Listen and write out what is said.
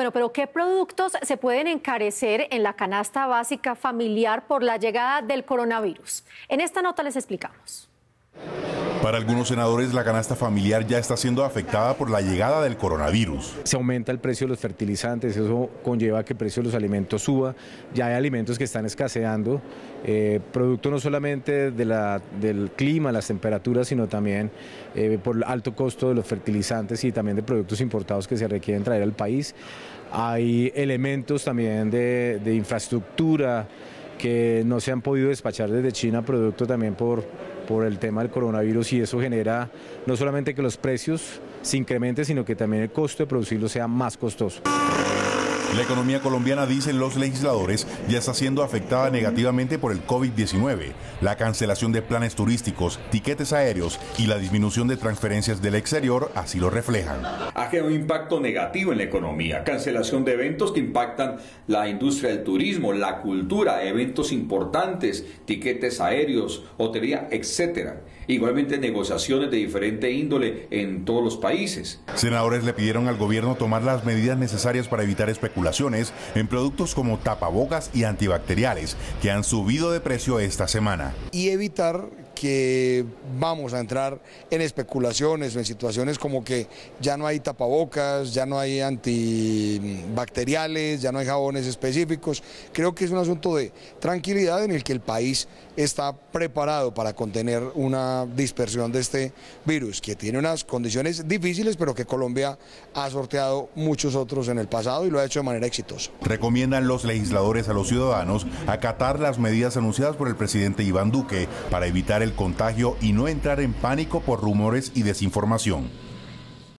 Bueno, pero ¿qué productos se pueden encarecer en la canasta básica familiar por la llegada del coronavirus? En esta nota les explicamos. Para algunos senadores, la canasta familiar ya está siendo afectada por la llegada del coronavirus. Se aumenta el precio de los fertilizantes, eso conlleva que el precio de los alimentos suba. Ya hay alimentos que están escaseando, eh, producto no solamente de la, del clima, las temperaturas, sino también eh, por el alto costo de los fertilizantes y también de productos importados que se requieren traer al país. Hay elementos también de, de infraestructura que no se han podido despachar desde China, producto también por por el tema del coronavirus y eso genera no solamente que los precios se incrementen, sino que también el costo de producirlo sea más costoso. La economía colombiana, dicen los legisladores, ya está siendo afectada negativamente por el COVID-19. La cancelación de planes turísticos, tiquetes aéreos y la disminución de transferencias del exterior así lo reflejan. Ha generado un impacto negativo en la economía, cancelación de eventos que impactan la industria del turismo, la cultura, eventos importantes, tiquetes aéreos, hotelería, etcétera. Igualmente negociaciones de diferente índole en todos los países. Senadores le pidieron al gobierno tomar las medidas necesarias para evitar especulaciones en productos como tapabocas y antibacteriales que han subido de precio esta semana. Y evitar que vamos a entrar en especulaciones o en situaciones como que ya no hay tapabocas, ya no hay antibacteriales, ya no hay jabones específicos. Creo que es un asunto de tranquilidad en el que el país está preparado para contener una dispersión de este virus, que tiene unas condiciones difíciles, pero que Colombia ha sorteado muchos otros en el pasado y lo ha hecho de manera exitosa. Recomiendan los legisladores a los ciudadanos acatar las medidas anunciadas por el presidente Iván Duque para evitar el contagio y no entrar en pánico por rumores y desinformación.